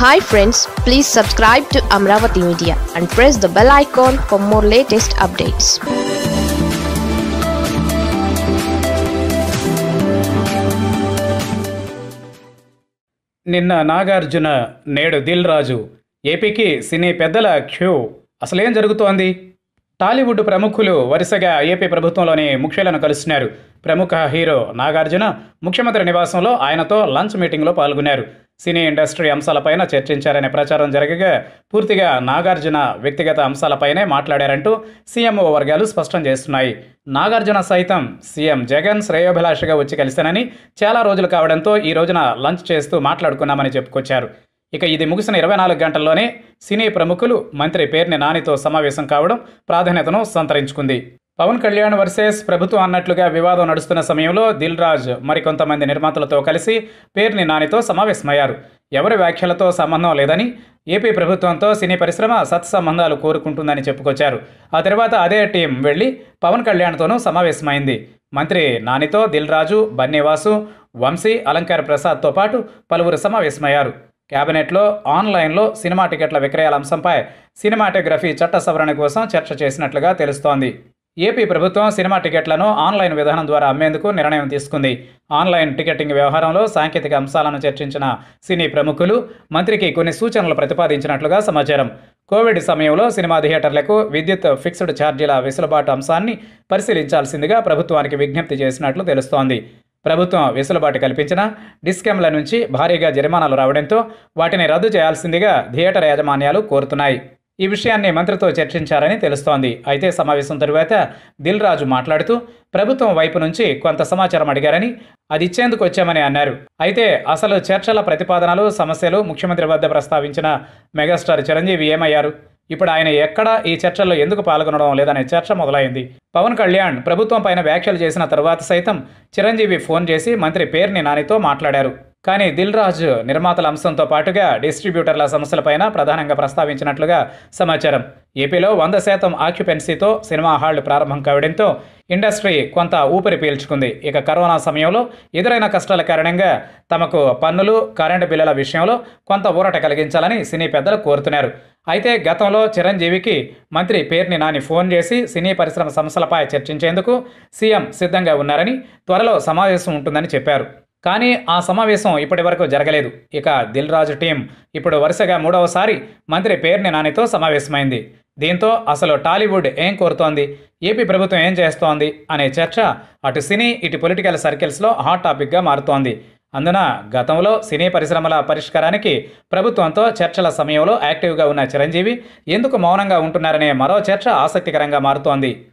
Hi friends please subscribe to Amaravati media and press the bell icon for more latest updates నిన్న నాగార్జున నేడు దిల్ రాజు ఏపీకి సినీ పెద్దల queue. అసలేం జరుగుతోంది? టాలీవుడ్ ప్రముఖులు వరుసగా ఏపీ ప్రభుత్వంలోని ముఖ్యులను కలుస్తున్నారు. ప్రముఖ హీరో నాగార్జున ముఖ్యమంత్రి నివాసంలో ఆయనతో లంచ్ మీటింగ్లో పాల్గొన్నారు. సినీ ఇండస్ట్రీ అంశాలపైన చర్చించారనే ప్రచారం జరగగా పూర్తిగా నాగార్జున వ్యక్తిగత అంశాలపైనే మాట్లాడారంటూ సీఎంఓ వర్గాలు స్పష్టం చేస్తున్నాయి. నాగార్జున సైతం సీఎం జగన్ శ్రేయోభిలాషగా వచ్చి కలిశానని చాలా రోజులు కావడంతో ఈ రోజున లంచ్ చేస్తూ మాట్లాడుకున్నామని చెప్పుకొచ్చారు. ఇక ఇది ముగిసిన ఇరవై నాలుగు గంటల్లోనే సినీ ప్రముఖులు మంత్రి పేర్ని నానితో సమావేశం కావడం ప్రాధాన్యతను సంతరించుకుంది. పవన్ కళ్యాణ్ వర్సెస్ ప్రభుత్వం అన్నట్లుగా వివాదం నడుస్తున్న సమయంలో దిల్ రాజ్ మరికొంతమంది నిర్మాతలతో కలిసి పేర్ని నానితో సమావేశమయ్యారు. ఎవరి వ్యాఖ్యలతో సంబంధం లేదని ఏపీ ప్రభుత్వంతో సినీ పరిశ్రమ సత్సంబంధాలు కోరుకుంటుందని చెప్పుకొచ్చారు. ఆ తర్వాత అదే టీం వెళ్ళి పవన్ కళ్యాణ్తోనూ సమావేశమైంది. మంత్రి నానితో దిల్ రాజు బన్నీవాసు వంశీ అలంకార్ ప్రసాద్తో పాటు పలువురు సమావేశమయ్యారు. కేబినెట్లో ఆన్లైన్లో సినిమా టికెట్ల విక్రయాల అంశంపై సినిమాటోగ్రఫీ చట్ట సవరణ కోసం చర్చ చేసినట్లుగా తెలుస్తోంది. ఏపీ ప్రభుత్వం సినిమా టికెట్లను ఆన్లైన్ విధానం ద్వారా అమ్మేందుకు నిర్ణయం తీసుకుంది. ఆన్లైన్ టికెటింగ్ వ్యవహారంలో సాంకేతిక అంశాలను చర్చించిన సినీ ప్రముఖులు మంత్రికి కొన్ని సూచనలు ప్రతిపాదించినట్లుగా సమాచారం. కోవిడ్ సమయంలో సినిమా థియేటర్లకు విద్యుత్ ఫిక్స్డ్ ఛార్జీల వెసులుబాటు అంశాన్ని పరిశీలించాల్సిందిగా ప్రభుత్వానికి విజ్ఞప్తి చేసినట్లు తెలుస్తోంది. ప్రభుత్వం వెసులుబాటు కల్పించిన డిస్కెమ్ల నుంచి భారీగా జరిమానాలు రావడంతో వాటిని రద్దు చేయాల్సిందిగా థియేటర్ యాజమాన్యాలు కోరుతున్నాయి. ఈ విషయాన్ని మంత్రితో చర్చించారని తెలుస్తోంది. అయితే సమావేశం తరువాత దిల్ రాజు మాట్లాడుతూ ప్రభుత్వం వైపు నుంచి కొంత సమాచారం అడిగారని అది ఇచ్చేందుకు వచ్చామని అన్నారు. అయితే అసలు చర్చల ప్రతిపాదనలు సమస్యలు ముఖ్యమంత్రి వద్ద ప్రస్తావించిన మెగాస్టార్ చిరంజీవి ఏమయ్యారు? ఇప్పుడు ఆయన ఎక్కడా ఈ చర్చల్లో ఎందుకు పాల్గొనడం లేదనే చర్చ మొదలైంది. పవన్ కళ్యాణ్ ప్రభుత్వం పైన వ్యాఖ్యలు చేసిన తర్వాత సైతం చిరంజీవి ఫోన్ చేసి మంత్రి పేర్ని నానితో మాట్లాడారు. కానీ దిల్ రాజు నిర్మాతల అంశంతో పాటుగా డిస్ట్రిబ్యూటర్ల సమస్యలపైన ప్రధానంగా ప్రస్తావించినట్లుగా సమాచారం. ఏపీలో వంద శాతం ఆక్యుపెన్సీతో సినిమా హాళ్ళు ప్రారంభం కావడంతో ఇండస్ట్రీ కొంత ఊపిరి పీల్చుకుంది. ఇక కరోనా సమయంలో ఎదురైన కష్టాల కారణంగా తమకు పన్నులు కరెంటు బిల్లుల విషయంలో కొంత ఊరట కలిగించాలని సినీ పెద్దలు కోరుతున్నారు. అయితే గతంలో చిరంజీవికి మంత్రి పేర్ని నాని ఫోన్ చేసి సినీ పరిశ్రమ సమస్యలపై చర్చించేందుకు సీఎం సిద్ధంగా ఉన్నారని త్వరలో సమావేశం ఉంటుందని చెప్పారు. కానీ ఆ సమావేశం ఇప్పటి వరకు జరగలేదు. ఇక దిల్ రాజు టీం ఇప్పుడు వరుసగా మూడవసారి మంత్రి పేర్ని నానితో సమావేశమైంది. దీంతో అసలు టాలీవుడ్ ఏం కోరుతోంది? ఏపీ ప్రభుత్వం ఏం చేస్తోంది? అనే చర్చ అటు సినీ ఇటు పొలిటికల్ సర్కిల్స్లో హాట్ టాపిక్గా మారుతోంది. అందున గతంలో సినీ పరిశ్రమల పరిష్కారానికి ప్రభుత్వంతో చర్చల సమయంలో యాక్టివ్గా ఉన్న చిరంజీవి ఎందుకు మౌనంగా ఉంటున్నారనే మరో చర్చ ఆసక్తికరంగా మారుతోంది.